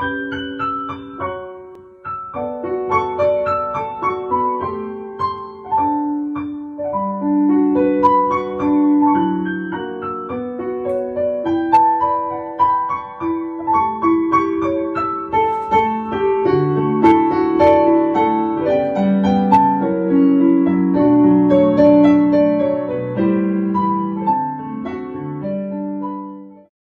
Música